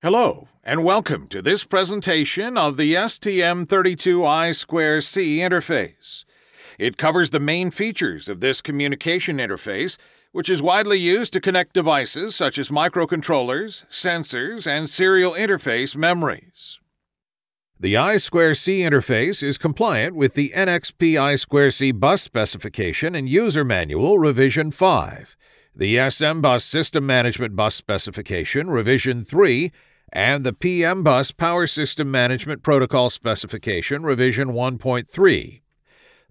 Hello, and welcome to this presentation of the STM32I2C interface. It covers the main features of this communication interface, which is widely used to connect devices such as microcontrollers, sensors, and serial interface memories. The I2C interface is compliant with the NXP I2C bus specification and user manual revision 5, the SM Bus System Management Bus Specification revision 3, and the PM Bus Power System Management Protocol Specification Revision 1.3.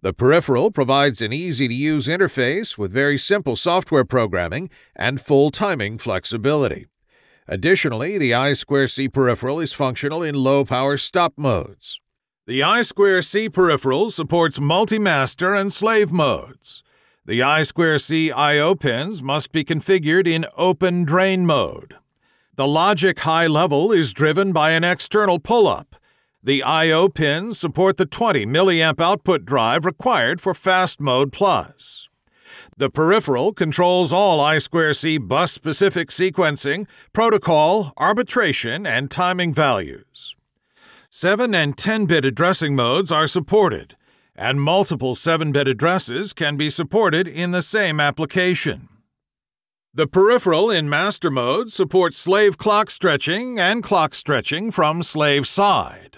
The peripheral provides an easy to use interface with very simple software programming and full timing flexibility. Additionally, the I2C peripheral is functional in low power stop modes. The I2C peripheral supports multi-master and slave modes. The I2C I.O. pins must be configured in open drain mode. The logic high level is driven by an external pull-up. The I.O. pins support the 20 mA output drive required for Fast Mode Plus. The peripheral controls all I2C bus-specific sequencing, protocol, arbitration, and timing values. 7 and 10-bit addressing modes are supported, and multiple 7-bit addresses can be supported in the same application. The peripheral in master mode supports slave clock stretching and clock stretching from slave side.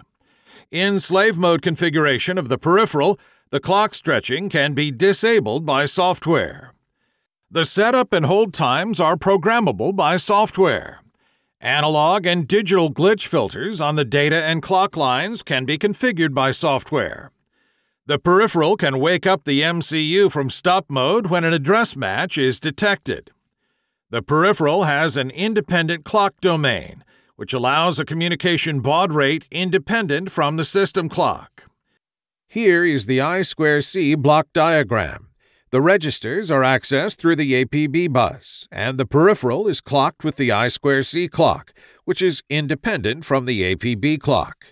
In slave mode configuration of the peripheral, the clock stretching can be disabled by software. The setup and hold times are programmable by software. Analog and digital glitch filters on the data and clock lines can be configured by software. The peripheral can wake up the MCU from stop mode when an address match is detected. The peripheral has an independent clock domain, which allows a communication baud rate independent from the system clock. Here is the I2C block diagram. The registers are accessed through the APB bus, and the peripheral is clocked with the I2C clock, which is independent from the APB clock.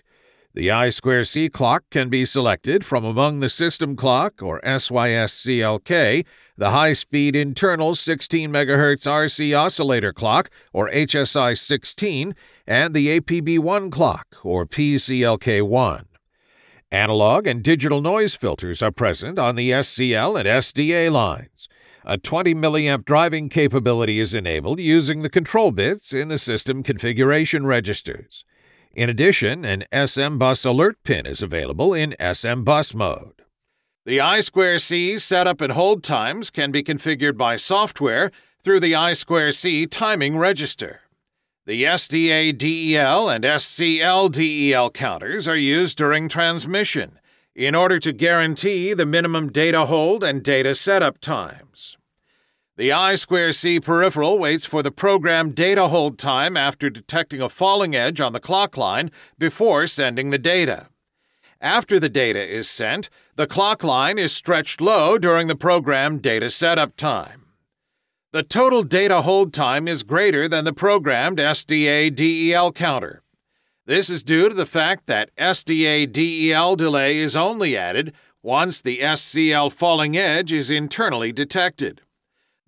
The I2C clock can be selected from among the system clock, or SYSCLK, the high-speed internal 16 MHz RC oscillator clock, or HSI 16, and the APB1 clock, or PCLK1. Analog and digital noise filters are present on the SCL and SDA lines. A 20 mA driving capability is enabled using the control bits in the system configuration registers. In addition, an SM Bus alert pin is available in SM Bus mode. The I2C setup and hold times can be configured by software through the I2C timing register. The SDA DEL and SCL DEL counters are used during transmission in order to guarantee the minimum data hold and data setup times. The I2C peripheral waits for the program data hold time after detecting a falling edge on the clock line before sending the data. After the data is sent, the clock line is stretched low during the program data setup time. The total data hold time is greater than the programmed SDA DEL counter. This is due to the fact that SDA DEL delay is only added once the SCL falling edge is internally detected.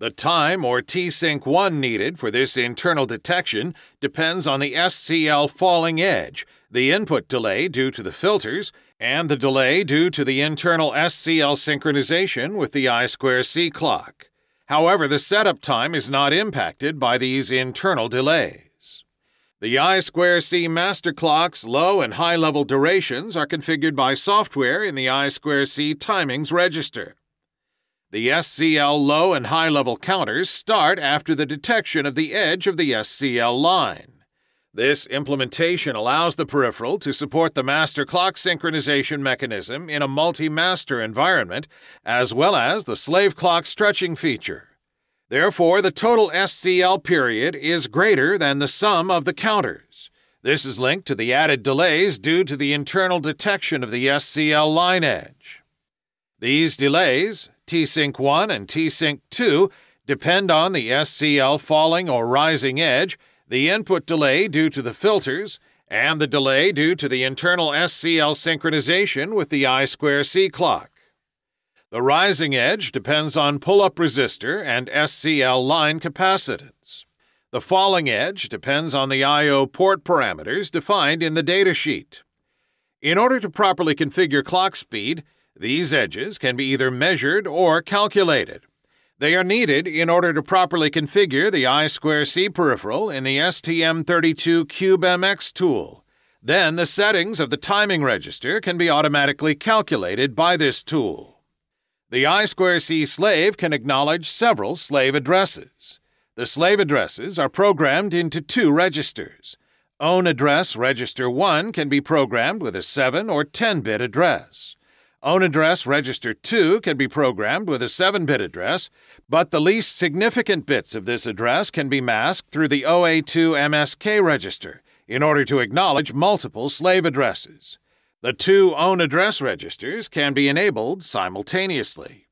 The time or T-Sync 1 needed for this internal detection depends on the SCL falling edge, the input delay due to the filters, and the delay due to the internal SCL synchronization with the I2C clock. However, the setup time is not impacted by these internal delays. The I2C master clock's low and high level durations are configured by software in the I2C timings register. The SCL low and high level counters start after the detection of the edge of the SCL line. This implementation allows the peripheral to support the master clock synchronization mechanism in a multi-master environment, as well as the slave clock stretching feature. Therefore, the total SCL period is greater than the sum of the counters. This is linked to the added delays due to the internal detection of the SCL line edge. These delays, T-Sync 1 and T-Sync 2, depend on the SCL falling or rising edge the input delay due to the filters, and the delay due to the internal SCL synchronization with the I2C clock. The rising edge depends on pull-up resistor and SCL line capacitance. The falling edge depends on the I.O. port parameters defined in the datasheet. In order to properly configure clock speed, these edges can be either measured or calculated. They are needed in order to properly configure the I2C peripheral in the STM32 Cube MX tool. Then the settings of the timing register can be automatically calculated by this tool. The I2C slave can acknowledge several slave addresses. The slave addresses are programmed into two registers. Own address register 1 can be programmed with a 7 or 10 bit address. Own address register 2 can be programmed with a 7 bit address, but the least significant bits of this address can be masked through the OA2 MSK register in order to acknowledge multiple slave addresses. The two own address registers can be enabled simultaneously.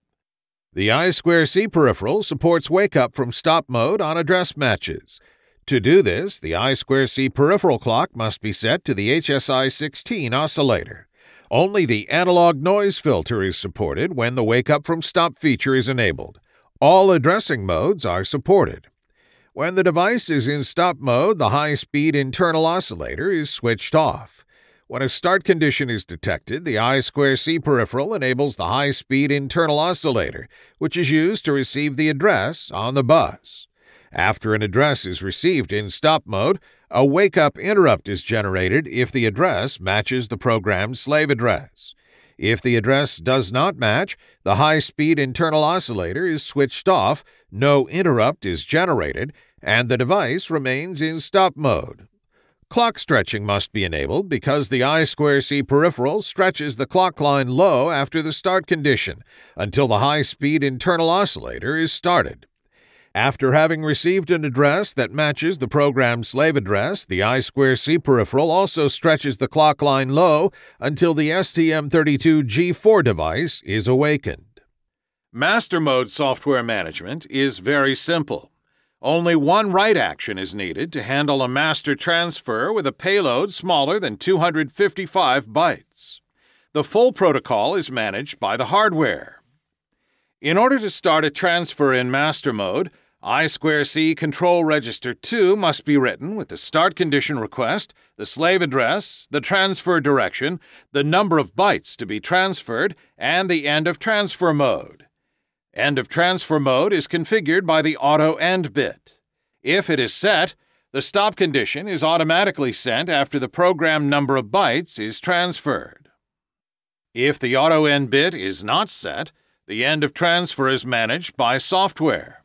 The I2C peripheral supports wake up from stop mode on address matches. To do this, the I2C peripheral clock must be set to the HSI 16 oscillator. Only the analog noise filter is supported when the wake up from stop feature is enabled. All addressing modes are supported. When the device is in stop mode, the high speed internal oscillator is switched off. When a start condition is detected, the I2C peripheral enables the high speed internal oscillator, which is used to receive the address on the bus. After an address is received in stop mode, a wake up interrupt is generated if the address matches the program's slave address. If the address does not match, the high speed internal oscillator is switched off, no interrupt is generated, and the device remains in stop mode. Clock stretching must be enabled because the I2C peripheral stretches the clock line low after the start condition until the high speed internal oscillator is started. After having received an address that matches the program's slave address, the I2C peripheral also stretches the clock line low until the STM32G4 device is awakened. Master mode software management is very simple. Only one write action is needed to handle a master transfer with a payload smaller than 255 bytes. The full protocol is managed by the hardware. In order to start a transfer in master mode, I2C control register 2 must be written with the start condition request, the slave address, the transfer direction, the number of bytes to be transferred, and the end of transfer mode. End of transfer mode is configured by the auto end bit. If it is set, the stop condition is automatically sent after the program number of bytes is transferred. If the auto end bit is not set, the end of transfer is managed by software.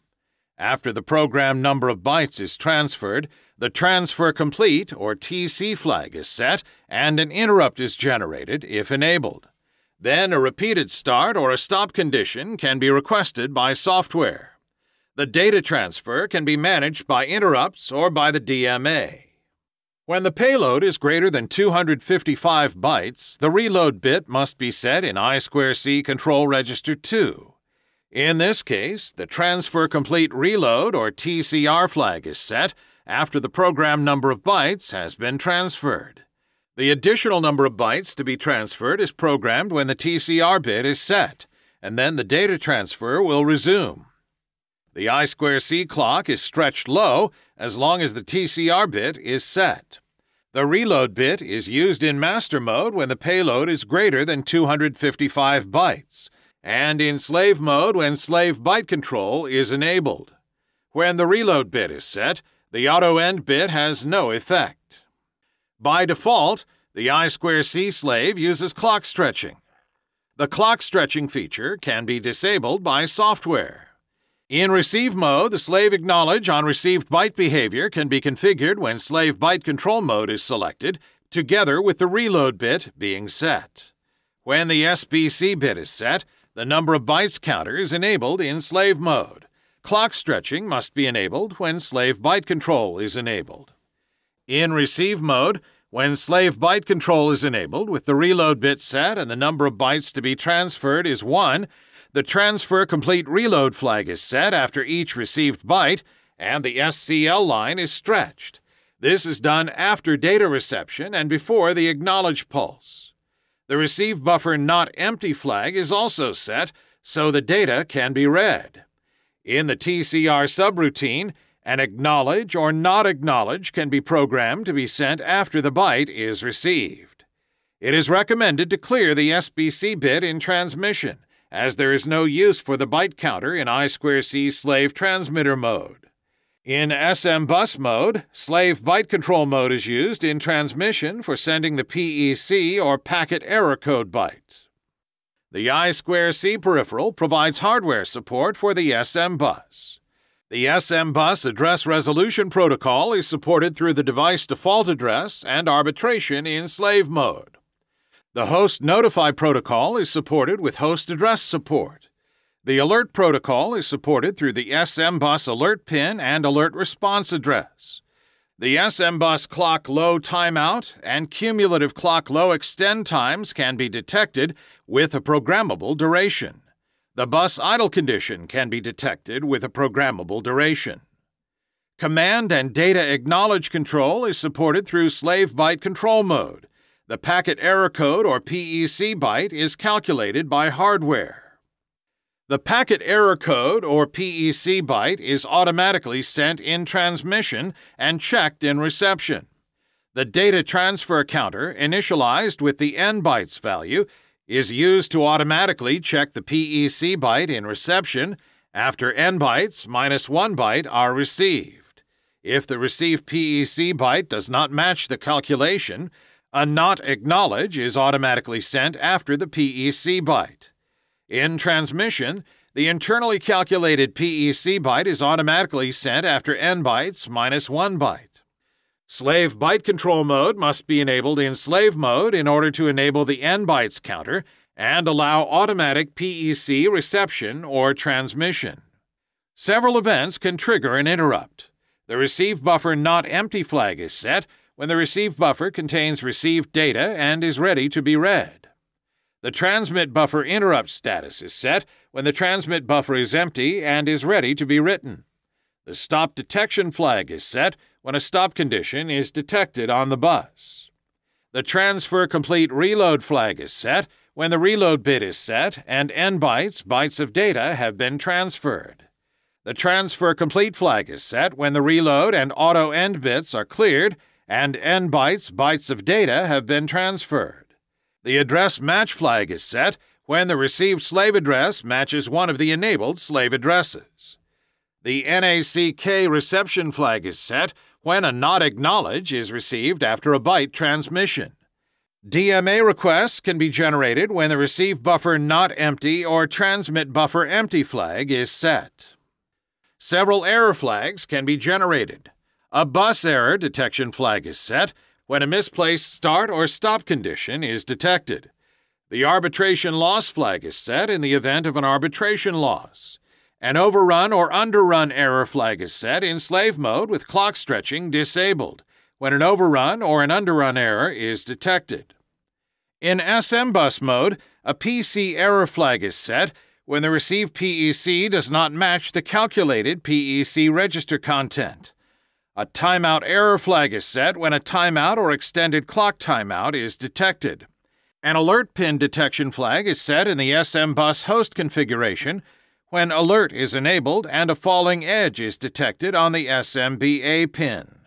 After the program number of bytes is transferred, the transfer complete or TC flag is set and an interrupt is generated if enabled. Then a repeated start or a stop condition can be requested by software. The data transfer can be managed by interrupts or by the DMA. When the payload is greater than 255 bytes, the reload bit must be set in I2C control register 2. In this case, the transfer complete reload or TCR flag is set after the program number of bytes has been transferred. The additional number of bytes to be transferred is programmed when the TCR bit is set, and then the data transfer will resume. The I2C clock is stretched low as long as the TCR bit is set. The reload bit is used in master mode when the payload is greater than 255 bytes, and in slave mode when slave byte control is enabled. When the reload bit is set, the auto end bit has no effect. By default, the I2C slave uses clock stretching. The clock stretching feature can be disabled by software. In receive mode, the slave acknowledge on received byte behavior can be configured when slave byte control mode is selected, together with the reload bit being set. When the SBC bit is set, the number of bytes counter is enabled in slave mode. Clock stretching must be enabled when slave byte control is enabled. In receive mode, when slave byte control is enabled with the reload bit set and the number of bytes to be transferred is 1, the transfer complete reload flag is set after each received byte, and the SCL line is stretched. This is done after data reception and before the acknowledge pulse. The receive buffer not empty flag is also set so the data can be read. In the TCR subroutine, An acknowledge or not acknowledge can be programmed to be sent after the byte is received. It is recommended to clear the SBC bit in transmission, as there is no use for the byte counter in I2C slave transmitter mode. In SM bus mode, slave byte control mode is used in transmission for sending the PEC or packet error code byte. The I2C peripheral provides hardware support for the SM bus. The SM bus address resolution protocol is supported through the device default address and arbitration in slave mode. The host notify protocol is supported with host address support. The alert protocol is supported through the SM bus alert pin and alert response address. The SM bus clock low timeout and cumulative clock low extend times can be detected with a programmable duration. The bus idle condition can be detected with a programmable duration. Command and data acknowledge control is supported through slave byte control mode. The packet error code or PEC byte is calculated by hardware. The packet error code, or PEC byte, is automatically sent in transmission and checked in reception. The data transfer counter, initialized with the N bytes value, is used to automatically check the PEC byte in reception after N bytes minus 1 byte are received. If the received PEC byte does not match the calculation, a not acknowledge is automatically sent after the PEC byte. In transmission, the internally calculated PEC byte is automatically sent after n bytes minus 1 byte. Slave byte control mode must be enabled in slave mode in order to enable the n bytes counter and allow automatic PEC reception or transmission. Several events can trigger an interrupt. The receive buffer not empty flag is set when the receive buffer contains received data and is ready to be read. The transmit buffer interrupt status is set when the transmit buffer is empty and is ready to be written. The stop detection flag is set when a stop condition is detected on the bus. The transfer complete reload flag is set when the reload bit is set and n bytes, bytes of data, have been transferred. The transfer complete flag is set when the reload and auto end bits are cleared and n bytes, bytes of data have been transferred. The address match flag is set when the received slave address matches one of the enabled slave addresses. The NACK reception flag is set when a not acknowledge is received after a byte transmission. DMA requests can be generated when the receive buffer not empty or transmit buffer empty flag is set. Several error flags can be generated. A bus error detection flag is set when a misplaced start or stop condition is detected. The arbitration loss flag is set in the event of an arbitration loss. An overrun or underrun error flag is set in slave mode with clock stretching disabled when an overrun or an underrun error is detected. In SM bus mode, a PEC error flag is set when the received PEC does not match the calculated PEC register content. A timeout error flag is set when a timeout or extended clock timeout is detected. An alert pin detection flag is set in the SM bus host configuration when alert is enabled and a falling edge is detected on the SMBA pin.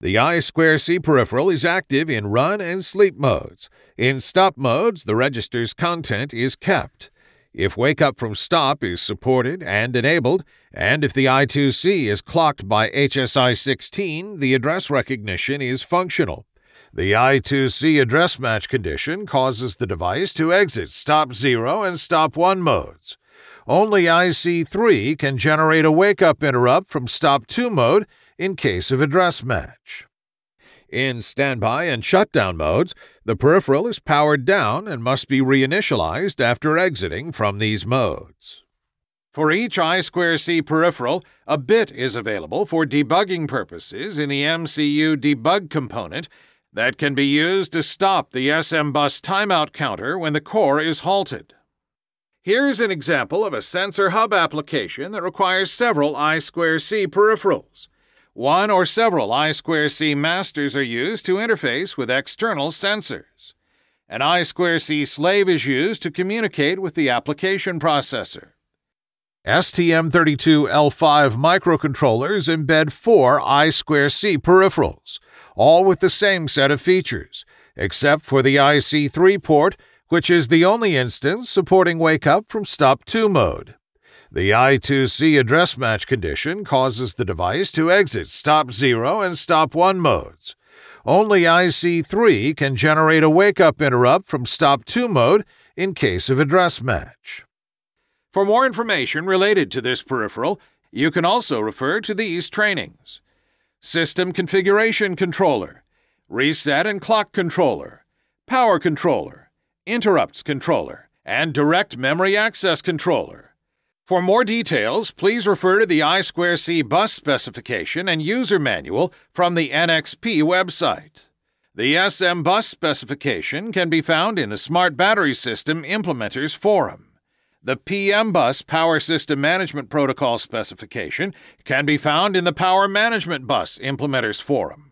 The I2C peripheral is active in run and sleep modes. In stop modes, the register's content is kept if Wake Up from Stop is supported and enabled, and if the I2C is clocked by HSI 16, the address recognition is functional. The I2C address match condition causes the device to exit Stop 0 and Stop 1 modes. Only IC3 can generate a wake up interrupt from Stop 2 mode in case of address match. In standby and shutdown modes, the peripheral is powered down and must be reinitialized after exiting from these modes. For each I2C peripheral, a bit is available for debugging purposes in the MCU debug component that can be used to stop the SM bus timeout counter when the core is halted. Here's an example of a sensor hub application that requires several I2C peripherals. One or several I2C masters are used to interface with external sensors. An I2C slave is used to communicate with the application processor. STM32L5 microcontrollers embed four I2C peripherals, all with the same set of features, except for the IC3 port, which is the only instance supporting wake up from stop 2 mode. The I2C address match condition causes the device to exit stop 0 and stop 1 modes. Only IC3 can generate a wake up interrupt from stop 2 mode in case of address match. For more information related to this peripheral, you can also refer to these trainings. System Configuration Controller, Reset and Clock Controller, Power Controller, Interrupts Controller, and Direct Memory Access Controller. For more details, please refer to the I2C bus specification and user manual from the NXP website. The SM bus specification can be found in the Smart Battery System Implementers Forum. The PM Bus Power System Management Protocol specification can be found in the Power Management Bus Implementers Forum.